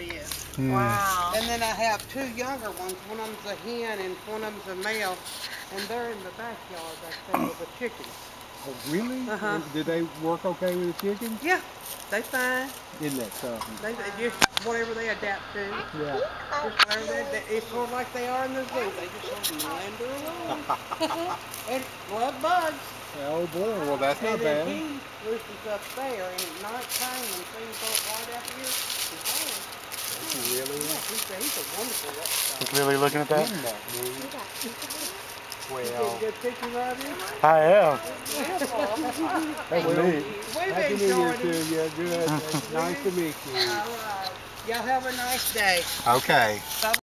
is. Hmm. Wow. And then I have two younger ones. One of them's a hen and one of them's a male. And they're in the backyard back there with the chickens. Oh, really? Uh-huh. Did they work okay with the chickens? Yeah, they fine. Isn't that something? They, they just whatever they adapt to. Yeah. Just whatever they, they, it's sort of like they are in the zoo. They just sort of meander along. and love bugs. Oh boy, well that's not and then bad. he roosters up there, and at night time when things go quiet out here, he's home. Really? Yeah, he's, a- wonderful reptile. Just really looking at that neat? You Well, a good picture of him? I am. that's Well, neat. We've Happy been New Year to him. you. Good. nice to meet you. All right. Y'all have a nice day. Okay. Bye-bye.